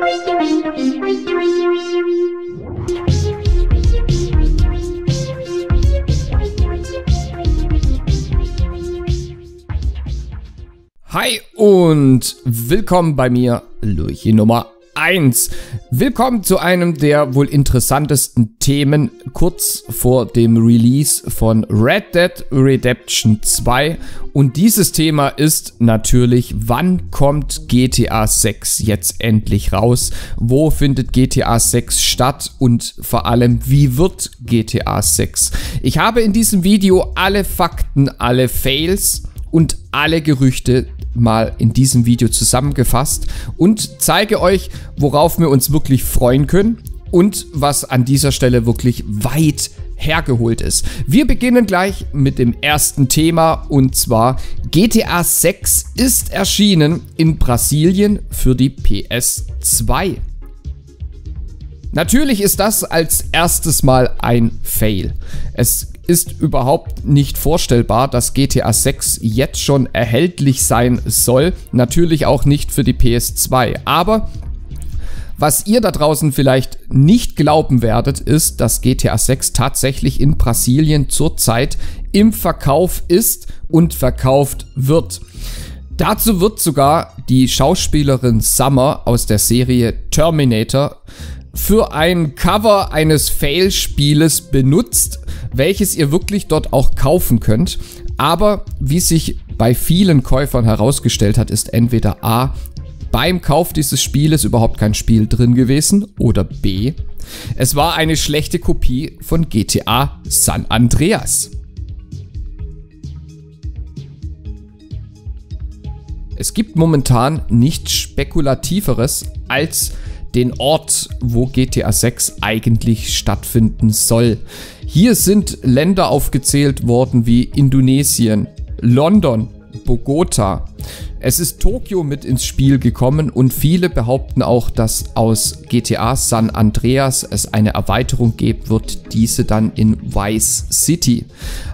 Hi und willkommen bei mir, Lurchi Nummer 1. Willkommen zu einem der wohl interessantesten Themen kurz vor dem Release von Red Dead Redemption 2. Und dieses Thema ist natürlich, wann kommt GTA 6 jetzt endlich raus? Wo findet GTA 6 statt? Und vor allem, wie wird GTA 6? Ich habe in diesem Video alle Fakten, alle Fails und alle Gerüchte mal in diesem Video zusammengefasst und zeige euch, worauf wir uns wirklich freuen können und was an dieser Stelle wirklich weit hergeholt ist. Wir beginnen gleich mit dem ersten Thema und zwar GTA 6 ist erschienen in Brasilien für die PS2. Natürlich ist das als erstes Mal ein Fail. Es ist überhaupt nicht vorstellbar, dass GTA 6 jetzt schon erhältlich sein soll. Natürlich auch nicht für die PS2. Aber was ihr da draußen vielleicht nicht glauben werdet, ist, dass GTA 6 tatsächlich in Brasilien zurzeit im Verkauf ist und verkauft wird. Dazu wird sogar die Schauspielerin Summer aus der Serie Terminator für ein Cover eines Fail-Spieles benutzt, welches ihr wirklich dort auch kaufen könnt. Aber wie sich bei vielen Käufern herausgestellt hat, ist entweder A, beim Kauf dieses Spieles überhaupt kein Spiel drin gewesen oder B, es war eine schlechte Kopie von GTA San Andreas. Es gibt momentan nichts Spekulativeres als den Ort, wo GTA 6 eigentlich stattfinden soll. Hier sind Länder aufgezählt worden wie Indonesien, London, Bogota. Es ist Tokio mit ins Spiel gekommen und viele behaupten auch, dass aus GTA San Andreas es eine Erweiterung geben wird, diese dann in Vice City.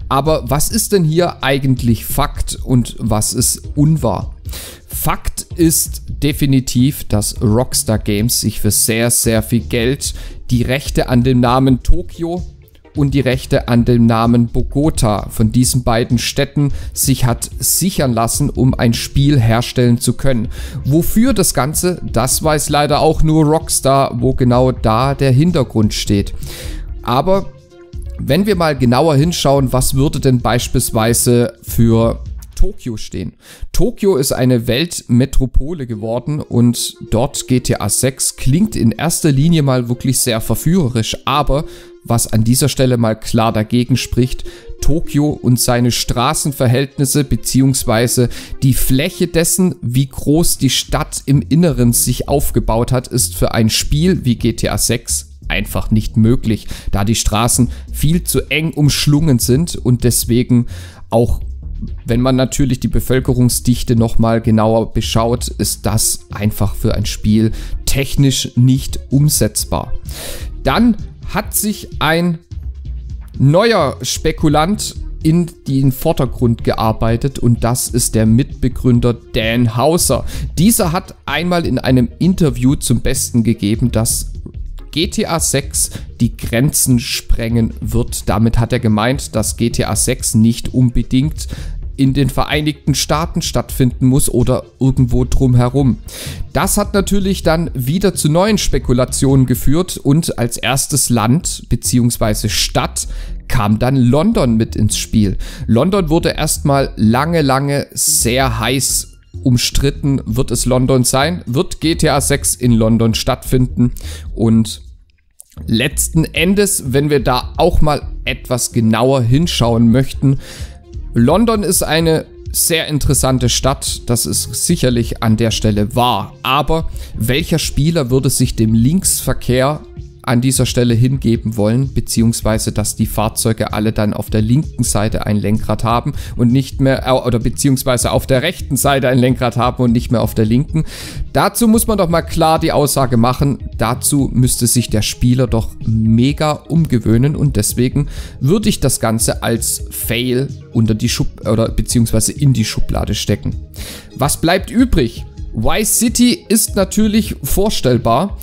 Aber was ist denn hier eigentlich Fakt und was ist unwahr? Fakt ist definitiv, dass Rockstar Games sich für sehr, sehr viel Geld die Rechte an dem Namen Tokio und die Rechte an dem Namen Bogota von diesen beiden Städten sich hat sichern lassen, um ein Spiel herstellen zu können. Wofür das Ganze, das weiß leider auch nur Rockstar, wo genau da der Hintergrund steht. Aber wenn wir mal genauer hinschauen, was würde denn beispielsweise für Tokio stehen. Tokio ist eine Weltmetropole geworden und dort GTA 6 klingt in erster Linie mal wirklich sehr verführerisch, aber was an dieser Stelle mal klar dagegen spricht, Tokio und seine Straßenverhältnisse beziehungsweise die Fläche dessen, wie groß die Stadt im Inneren sich aufgebaut hat, ist für ein Spiel wie GTA 6 einfach nicht möglich, da die Straßen viel zu eng umschlungen sind und deswegen auch wenn man natürlich die Bevölkerungsdichte nochmal genauer beschaut, ist das einfach für ein Spiel technisch nicht umsetzbar. Dann hat sich ein neuer Spekulant in den Vordergrund gearbeitet und das ist der Mitbegründer Dan Hauser. Dieser hat einmal in einem Interview zum Besten gegeben, dass GTA 6 die Grenzen sprengen wird. Damit hat er gemeint, dass GTA 6 nicht unbedingt in den Vereinigten Staaten stattfinden muss oder irgendwo drumherum. Das hat natürlich dann wieder zu neuen Spekulationen geführt und als erstes Land bzw. Stadt kam dann London mit ins Spiel. London wurde erstmal lange, lange sehr heiß umstritten. Wird es London sein? Wird GTA 6 in London stattfinden? Und letzten Endes, wenn wir da auch mal etwas genauer hinschauen möchten, London ist eine sehr interessante Stadt, das ist sicherlich an der Stelle wahr. Aber welcher Spieler würde sich dem Linksverkehr an dieser Stelle hingeben wollen, beziehungsweise dass die Fahrzeuge alle dann auf der linken Seite ein Lenkrad haben und nicht mehr, äh, oder beziehungsweise auf der rechten Seite ein Lenkrad haben und nicht mehr auf der linken. Dazu muss man doch mal klar die Aussage machen, dazu müsste sich der Spieler doch mega umgewöhnen und deswegen würde ich das Ganze als Fail unter die Schub oder beziehungsweise in die Schublade stecken. Was bleibt übrig? Vice City ist natürlich vorstellbar.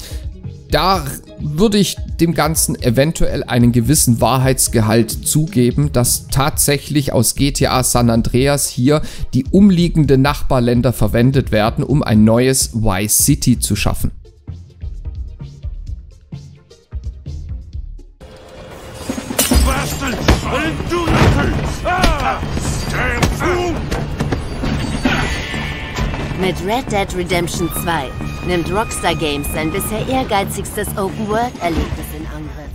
Da würde ich dem Ganzen eventuell einen gewissen Wahrheitsgehalt zugeben, dass tatsächlich aus GTA San Andreas hier die umliegenden Nachbarländer verwendet werden, um ein neues Vice City zu schaffen. Mit Red Dead Redemption 2 nimmt Rockstar Games sein bisher ehrgeizigstes Open-World-Erlebnis in Angriff.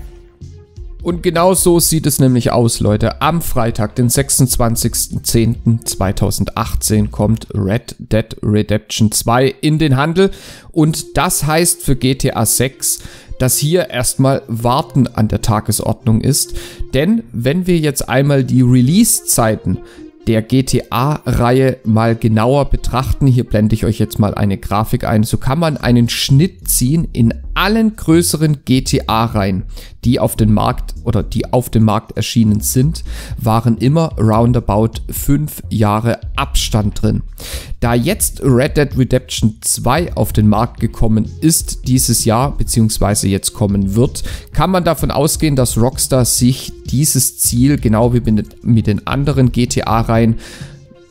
Und genau so sieht es nämlich aus, Leute. Am Freitag, den 26.10.2018, kommt Red Dead Redemption 2 in den Handel. Und das heißt für GTA 6, dass hier erstmal Warten an der Tagesordnung ist. Denn wenn wir jetzt einmal die Release-Zeiten der GTA-Reihe mal genauer betrachten, hier blende ich euch jetzt mal eine Grafik ein, so kann man einen Schnitt ziehen in allen größeren GTA-Reihen, die auf den Markt oder die auf dem Markt erschienen sind, waren immer roundabout fünf Jahre Abstand drin. Da jetzt Red Dead Redemption 2 auf den Markt gekommen ist dieses Jahr, beziehungsweise jetzt kommen wird, kann man davon ausgehen, dass Rockstar sich dieses Ziel, genau wie mit den anderen GTA-Reihen,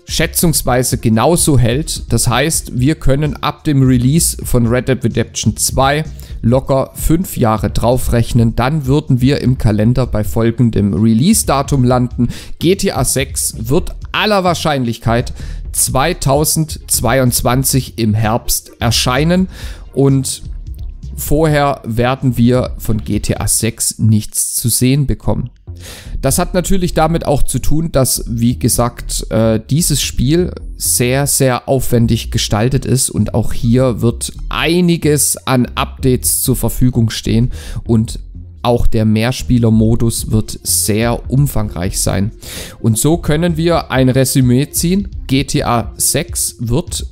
schätzungsweise genauso hält. Das heißt, wir können ab dem Release von Red Dead Redemption 2 locker fünf Jahre draufrechnen. Dann würden wir im Kalender bei folgendem Release-Datum landen. GTA 6 wird aller Wahrscheinlichkeit 2022 im Herbst erscheinen und vorher werden wir von GTA 6 nichts zu sehen bekommen. Das hat natürlich damit auch zu tun, dass, wie gesagt, äh, dieses Spiel sehr, sehr aufwendig gestaltet ist und auch hier wird einiges an Updates zur Verfügung stehen und auch der Mehrspieler-Modus wird sehr umfangreich sein. Und so können wir ein Resümee ziehen. GTA 6 wird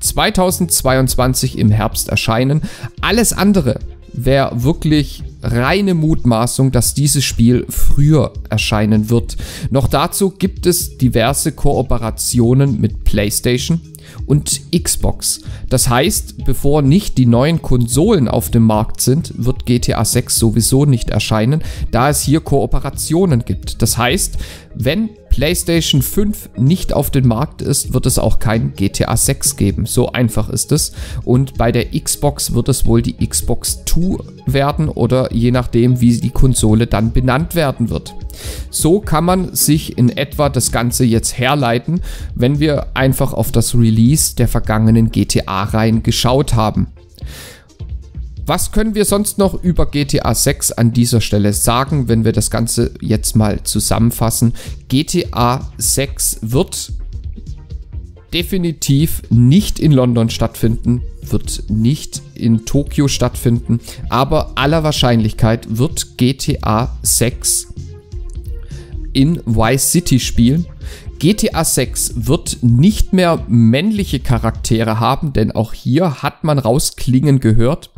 2022 im Herbst erscheinen. Alles andere wäre wirklich reine Mutmaßung, dass dieses Spiel früher erscheinen wird. Noch dazu gibt es diverse Kooperationen mit PlayStation und Xbox. Das heißt, bevor nicht die neuen Konsolen auf dem Markt sind, wird GTA 6 sowieso nicht erscheinen, da es hier Kooperationen gibt. Das heißt, wenn PlayStation 5 nicht auf den Markt ist, wird es auch kein GTA 6 geben. So einfach ist es. Und bei der Xbox wird es wohl die Xbox 2 werden oder je nachdem, wie die Konsole dann benannt werden wird. So kann man sich in etwa das Ganze jetzt herleiten, wenn wir einfach auf das Release der vergangenen GTA-Reihen geschaut haben. Was können wir sonst noch über GTA 6 an dieser Stelle sagen, wenn wir das Ganze jetzt mal zusammenfassen? GTA 6 wird definitiv nicht in London stattfinden, wird nicht in Tokio stattfinden, aber aller Wahrscheinlichkeit wird GTA 6 in Vice City spielen. GTA 6 wird nicht mehr männliche Charaktere haben, denn auch hier hat man rausklingen gehört,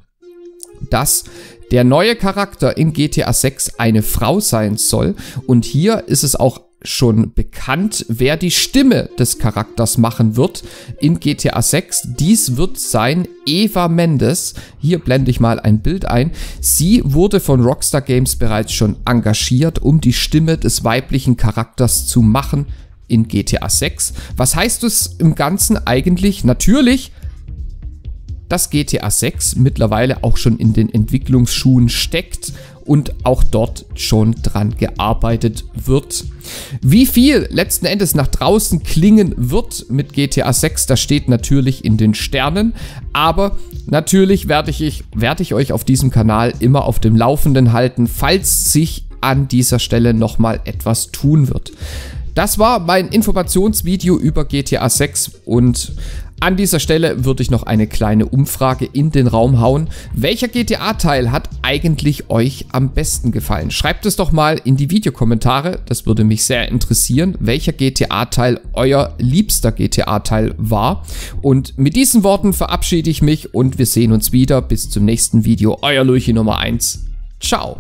dass der neue Charakter in GTA 6 eine Frau sein soll. Und hier ist es auch schon bekannt, wer die Stimme des Charakters machen wird in GTA 6. Dies wird sein Eva Mendes. Hier blende ich mal ein Bild ein. Sie wurde von Rockstar Games bereits schon engagiert, um die Stimme des weiblichen Charakters zu machen in GTA 6. Was heißt es im Ganzen eigentlich? Natürlich dass GTA 6 mittlerweile auch schon in den Entwicklungsschuhen steckt und auch dort schon dran gearbeitet wird. Wie viel letzten Endes nach draußen klingen wird mit GTA 6, das steht natürlich in den Sternen, aber natürlich werde ich, werde ich euch auf diesem Kanal immer auf dem Laufenden halten, falls sich an dieser Stelle nochmal etwas tun wird. Das war mein Informationsvideo über GTA 6 und an dieser Stelle würde ich noch eine kleine Umfrage in den Raum hauen. Welcher GTA-Teil hat eigentlich euch am besten gefallen? Schreibt es doch mal in die Videokommentare, das würde mich sehr interessieren, welcher GTA-Teil euer liebster GTA-Teil war. Und mit diesen Worten verabschiede ich mich und wir sehen uns wieder. Bis zum nächsten Video. Euer Luchi Nummer 1. Ciao.